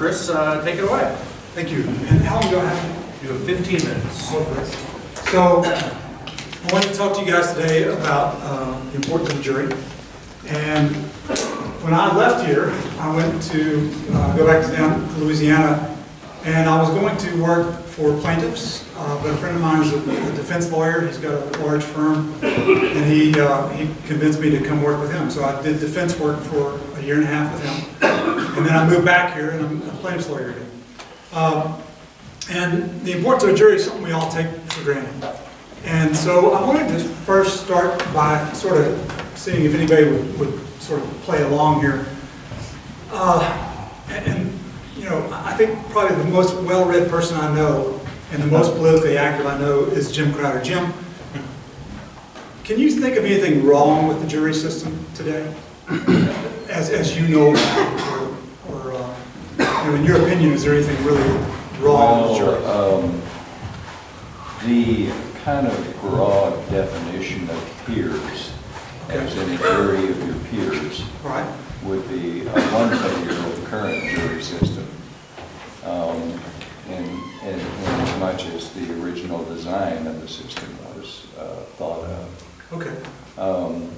Chris, uh, take it away. Thank you. And how long do I have? You have 15 minutes. So, I wanted to talk to you guys today about uh, the importance of the jury. And when I left here, I went to uh, go back to down to Louisiana, and I was going to work for plaintiffs, uh, but a friend of mine is a a defense lawyer. He's got a large firm, and he uh, he convinced me to come work with him. So I did defense work for a year and a half with him, and then I moved back here, and I'm a plaintiff's lawyer again. Um, and the importance of a jury is something we all take for granted. And so I wanted to first start by sort of seeing if anybody would, would sort of play along here. Uh, and, and, you know, I think probably the most well-read person I know and the most politically active I know is Jim Crowder. Jim, can you think of anything wrong with the jury system today? As, as you know, or, or uh, you know, in your opinion, is there anything really wrong with the jury? Well, um, the kind of broad definition of peers, as in a jury of your peers, right? would be a one failure of the current jury system. Um, in, in, in as much as the original design of the system was, uh, thought of. Okay. Um,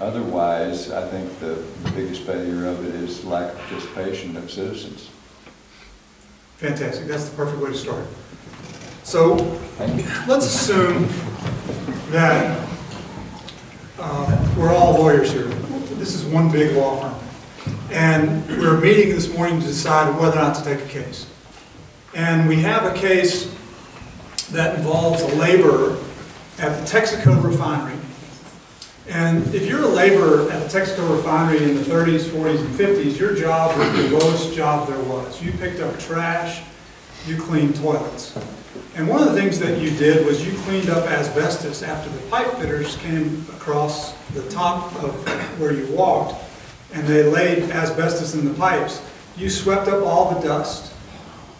Otherwise, I think the biggest failure of it is lack of participation of citizens. Fantastic, that's the perfect way to start. So, let's assume that uh, we're all lawyers here. This is one big law firm. And we're meeting this morning to decide whether or not to take a case. And we have a case that involves a laborer at the Texaco refinery. And if you're a laborer at the Texaco refinery in the 30s, 40s, and 50s, your job was the lowest job there was. You picked up trash, you cleaned toilets. And one of the things that you did was you cleaned up asbestos after the pipe fitters came across the top of where you walked, and they laid asbestos in the pipes. You swept up all the dust,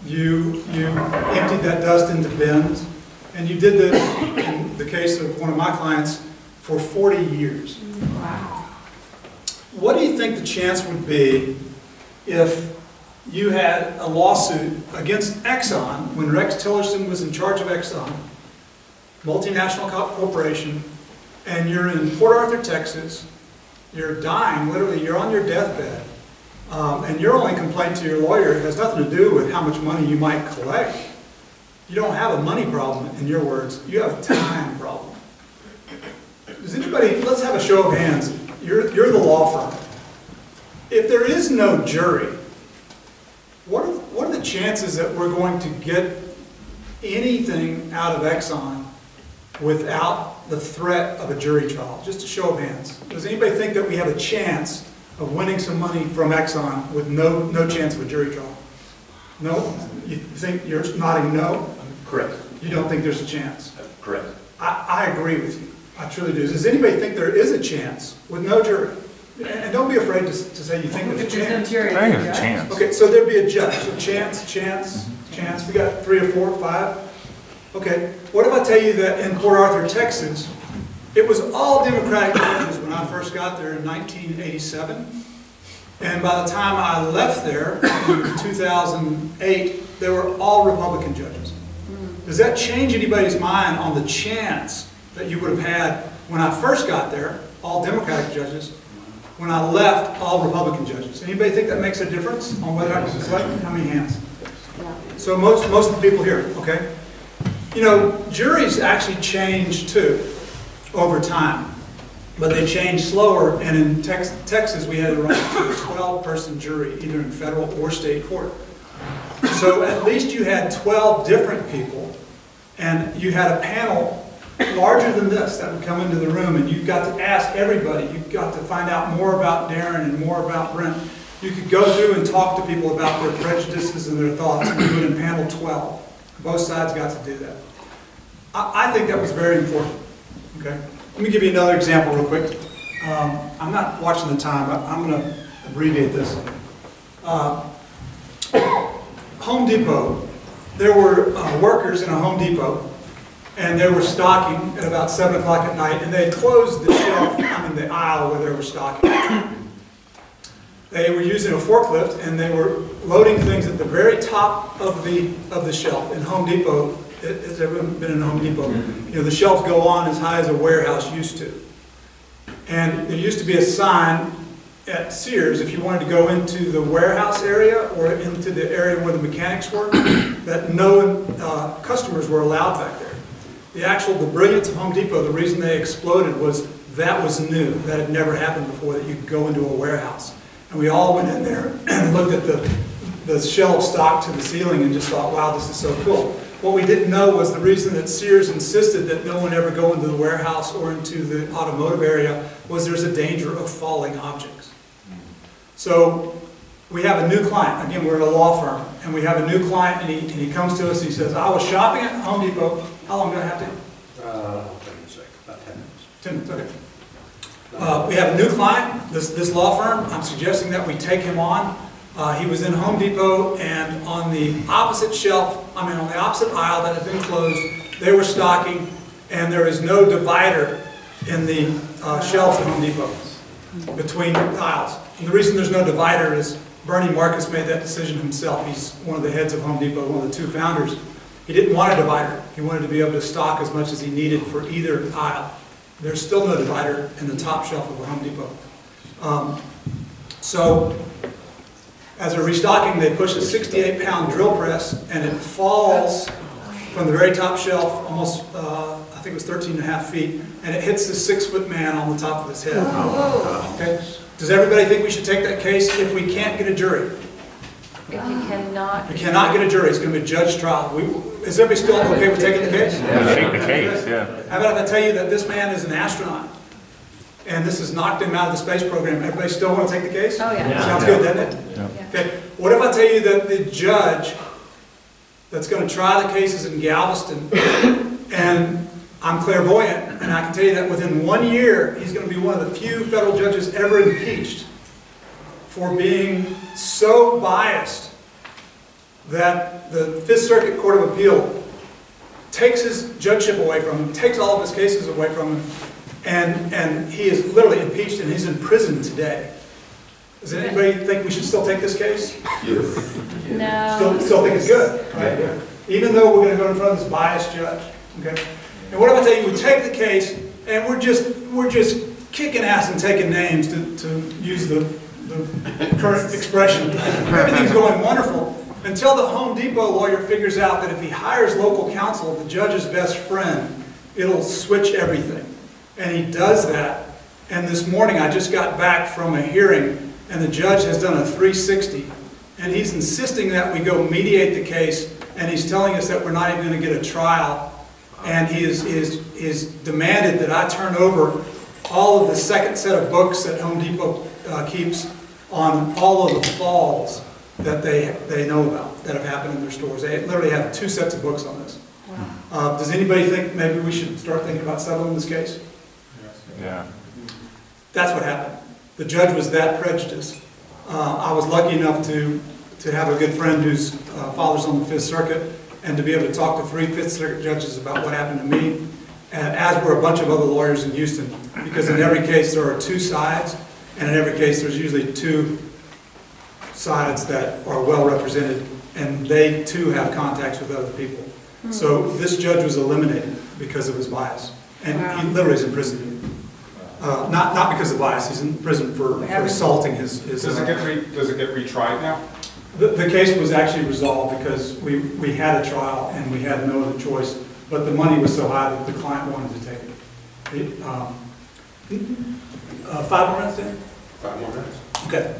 you, you emptied that dust into bins, and you did this, in the case of one of my clients, for 40 years. Wow. What do you think the chance would be if you had a lawsuit against Exxon when Rex Tillerson was in charge of Exxon, multinational corporation, and you're in Port Arthur, Texas, you're dying, literally, you're on your deathbed, um, and your only complaint to your lawyer has nothing to do with how much money you might collect. You don't have a money problem, in your words, you have a time problem. Does anybody, let's have a show of hands. You're, you're the law firm. If there is no jury, what are, what are the chances that we're going to get anything out of Exxon without the threat of a jury trial? Just a show of hands. Does anybody think that we have a chance of winning some money from Exxon with no, no chance of a jury trial? No? You think, you're nodding no? Correct. You don't think there's a chance? Uh, correct. I, I agree with you. I truly do. Does anybody think there is a chance with no jury? And- And don't be afraid to, to say you think there's a chance. I think there's a chance. Okay, so there'd be a judge, so chance, chance, chance, we got three or four, five? Okay, what if I tell you that in Port Arthur, Texas, it was all Democratic judges when I first got there in 1987? And by the time I left there in 2008, they were all Republican judges. Hmm. Does that change anybody's mind on the chance that you would have had when I first got there, all Democratic judges, when I left, all Republican judges? Anybody think that makes a difference on whether I was elected? How many hands? So most, most of the people here, okay? You know, juries actually change too over time, but they change slower. And in Tex- Texas, we had run a 12-person jury, either in federal or state court. So at least you had 12 different people, and you had a panel larger than this that would come into the room, and you got to ask everybody. You got to find out more about Darren and more about Brent. You could go through and talk to people about their prejudices and their thoughts, and do it in panel 12. Both sides got to do that. I, I think that was very important, okay? Let me give you another example real quick. Um, I'm not watching the time, but I'm going to abbreviate this. Uh, Home Depot, there were uh, workers in a Home Depot, and they were stocking at about 7 o'clock at night, and they had closed the shelf, I mean the aisle where they were stocking. They were using a forklift, and they were loading things at the very top of the, of the shelf. In Home Depot, it- has everyone been in Home Depot? You know, the shelves go on as high as a warehouse used to. And there used to be a sign at Sears, if you wanted to go into the warehouse area or into the area where the mechanics work, that no uh, customers were allowed back there. The actual, the brilliance of Home Depot, the reason they exploded was that was new. That had never happened before, that you could go into a warehouse. And we all went in there and looked at the, the shelves stocked to the ceiling and just thought, wow, this is so cool. What we didn't know was the reason that Sears insisted that no one ever go into the warehouse or into the automotive area was there's a danger of falling objects. So we have a new client, again, we're a law firm, and we have a new client, and he, and he comes to us, and he says, I was shopping at Home Depot, how long do I have to? Uh, hold on a sec, about 10 minutes. Ten minutes, okay. Uh, we have a new client, this, this law firm, I'm suggesting that we take him on. Uh, he was in Home Depot, and on the opposite shelf, I mean, on the opposite aisle that had been closed, they were stocking, and there is no divider in the uh, shelves at Home Depot between aisles. And the reason there's no divider is Bernie Marcus made that decision himself. He's one of the heads of Home Depot, one of the two founders. He didn't want a divider. He wanted to be able to stock as much as he needed for either aisle. There's still no divider in the top shelf of a Home Depot. Um, So, as they're restocking, they push a 68-pound drill press, and it falls from the very top shelf, almost, uh, I think it was 13 and a half feet, and it hits the six-foot man on the top of his head. Okay? Does everybody think we should take that case if we can't get a jury? If you cannot. We cannot get a jury, it's going to be a judge trial. We- Is everybody still okay with taking the case? Take the case, yeah. How about if I tell you that this man is an astronaut? And this has knocked him out of the space program. Everybody still want to take the case? Oh, yeah. Sounds good, doesn't it? Yeah. Okay, what if I tell you that the judge that's going to try the cases in Galveston, and I'm clairvoyant, and I can tell you that within one year, he's going to be one of the few federal judges ever impeached for being so biased that the Fifth Circuit Court of Appeal takes his judgeship away from him, takes all of his cases away from him, and, and he is literally impeached and he's in prison today. Does anybody think we should still take this case? Still, No. still still think it's good, right? Yeah. Even though we're gonna go in front of this biased judge, okay? And what if I tell you, we take the case and we're just, we're just kicking ass and taking names to, to use the, the current expression. Everything's going wonderful until the Home Depot lawyer figures out that if he hires local counsel, the judge's best friend, it'll switch everything. And he does that. And this morning, I just got back from a hearing, and the judge has done a 360. And he's insisting that we go mediate the case, and he's telling us that we're not even going to get a trial. And he is, is, is demanded that I turn over all of the second set of books that Home Depot uh, keeps on all of the falls that they, they know about, that have happened in their stores. They literally have two sets of books on this. Uh, Does anybody think maybe we should start thinking about settling this case? Yeah. That's what happened. The judge was that prejudiced. Uh, I was lucky enough to, to have a good friend whose uh, father's on the Fifth Circuit, and to be able to talk to three Fifth Circuit judges about what happened to me, and as were a bunch of other lawyers in Houston, because in every case there are two sides, and in every case there's usually two sides that are well represented, and they too have contacts with other people. So this judge was eliminated because of his bias, and he literally is in prison. Uh, Not, not because of bias, he's in prison for for assaulting his, his. Does it get re, does it get retried now? The, the case was actually resolved because we, we had a trial and we had no other choice, but the money was so high that the client wanted to take it. The, um, uh, Five more minutes then? Five more minutes. Okay.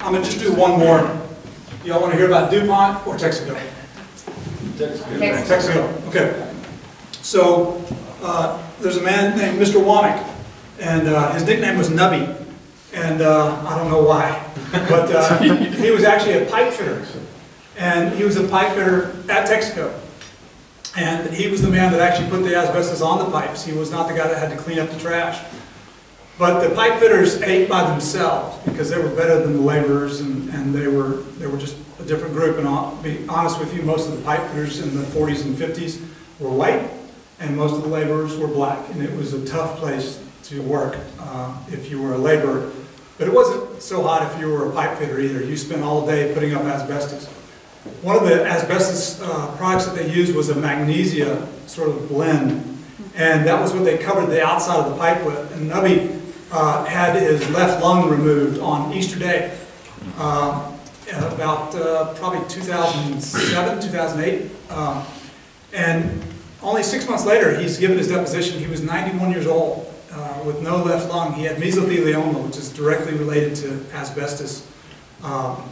I'm gonna just do one more. Y'all wanna hear about DuPont or Texaco? Texaco. Texaco, okay. So, uh, there's a man named Mr. Womack, and uh, his nickname was Nubby, and uh, I don't know why, but uh, he was actually a pipe fitter, and he was a pipe fitter at Texaco. And he was the man that actually put the asbestos on the pipes, he was not the guy that had to clean up the trash. But the pipe fitters ate by themselves because they were better than the laborers and, and they were, they were just a different group. And I'll be honest with you, most of the pipe fitters in the forties and fifties were white and most of the laborers were black. And it was a tough place to work, uh, if you were a laborer. But it wasn't so hot if you were a pipe fitter either. You spent all day putting up asbestos. One of the asbestos uh, products that they used was a magnesia sort of blend. And that was what they covered the outside of the pipe with. And Nubby uh, had his left lung removed on Easter Day, um, about uh, probably 2007, 2008. Um, And only six months later, he's given his deposition. He was 91 years old uh, with no left lung. He had mesothelioma, which is directly related to asbestos. Um,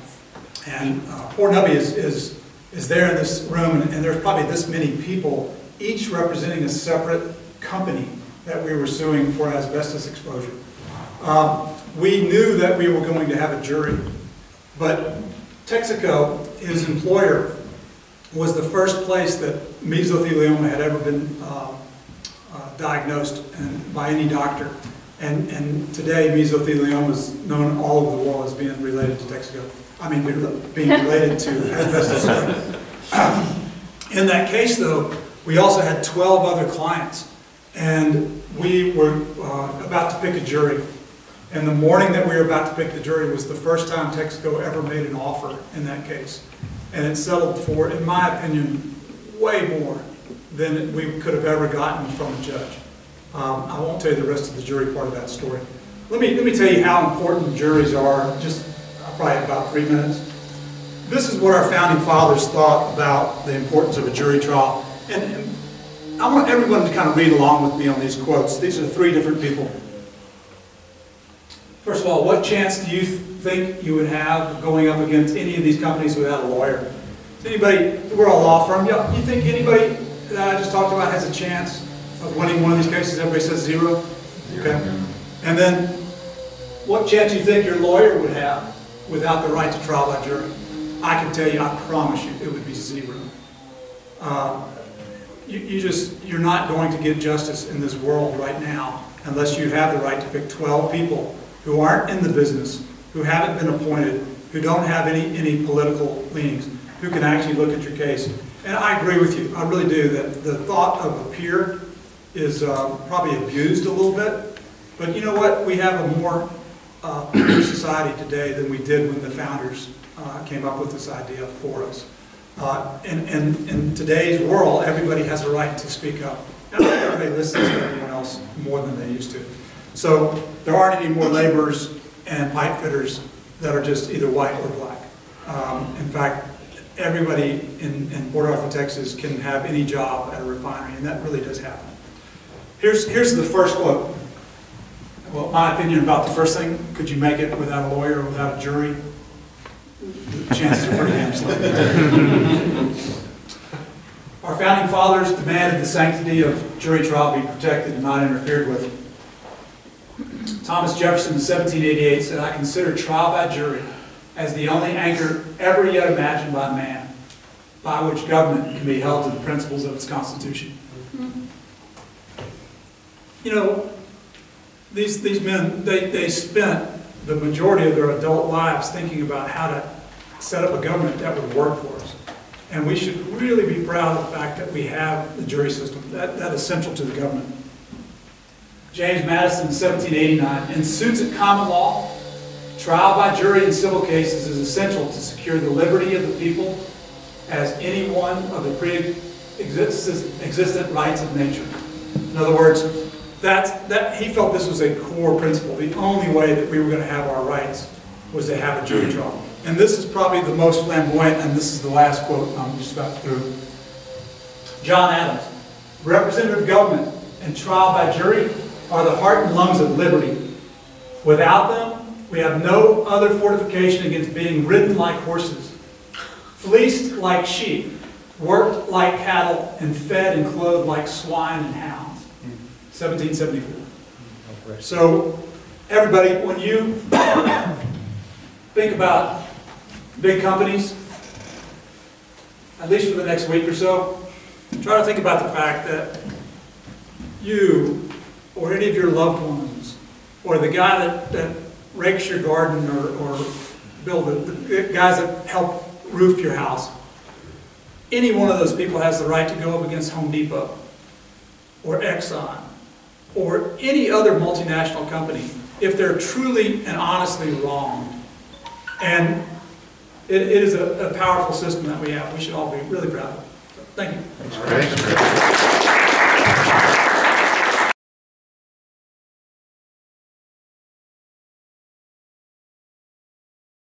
And uh, poor Nubby is, is, is there in this room, and and there's probably this many people, each representing a separate company that we were suing for asbestos exposure. Um, We knew that we were going to have a jury, but Texaco, his employer, was the first place that mesothelioma had ever been uh, diagnosed and by any doctor. And, and today mesothelioma is known all over the world as being related to Texaco. I mean, being related to asbestos. In that case, though, we also had 12 other clients, and we were uh, about to pick a jury. And the morning that we were about to pick the jury was the first time Texaco ever made an offer in that case. And it settled for, in my opinion, way more than we could have ever gotten from a judge. Um, I won't tell you the rest of the jury part of that story. Let me, let me tell you how important juries are, just probably about three minutes. This is what our founding fathers thought about the importance of a jury trial. And, and I want everyone to kind of read along with me on these quotes. These are three different people. First of all, what chance do you think you would have going up against any of these companies without a lawyer? Does anybody, we're a law firm, yeah, you think anybody that I just talked about has a chance of winning one of these cases? Everybody says zero? Okay. And then, what chance do you think your lawyer would have without the right to trial by jury? I can tell you, I promise you, it would be zero. Uh, you, you just, you're not going to get justice in this world right now unless you have the right to pick 12 people who aren't in the business, who haven't been appointed, who don't have any, any political leanings, who can actually look at your case. And I agree with you, I really do, that the thought of a peer is uh, probably abused a little bit. But you know what? We have a more uh, society today than we did when the founders uh, came up with this idea for us. Uh, in today's world, everybody has a right to speak up. And everybody listens to everyone else more than they used to. So there aren't any more laborers and pipe fitters that are just either white or black. Um, in fact, everybody in, in Port Arthur, Texas can have any job at a refinery, and that really does happen. Here's, here's the first quote. Well, my opinion about the first thing, could you make it without a lawyer, or without a jury? The chances are pretty damn slim. Our founding fathers demanded the sanctity of jury trial be protected and not interfered with. Thomas Jefferson in 1788 said, I consider trial by jury as the only anchor ever yet imagined by man, by which government can be held to the principles of its constitution. You know, these, these men, they, they spent the majority of their adult lives thinking about how to set up a government that would work for us. And we should really be proud of the fact that we have the jury system. That, that is central to the government. James Madison in 1789, in suits at common law, trial by jury in civil cases is essential to secure the liberty of the people as any one of the pre-existent rights of nature. In other words, that, that, he felt this was a core principle. The only way that we were going to have our rights was to have a jury mm-hmm. trial. And this is probably the most flamboyant, and this is the last quote, I'm just about through. John Adams, representative government and trial by jury are the heart and lungs of liberty. Without them, we have no other fortification against being ridden like horses, fleeced like sheep, worked like cattle, and fed and clothed like swine and hounds. 1774. So, everybody, when you think about big companies, at least for the next week or so, try to think about the fact that you or any of your loved ones, or the guy that, that rakes your garden or, or build the, the guys that help roof your house, any one of those people has the right to go up against Home Depot or Exxon or any other multinational company if they're truly and honestly wrong. And it, it is a, a powerful system that we have. We should all be really proud of it. Thank you. Great.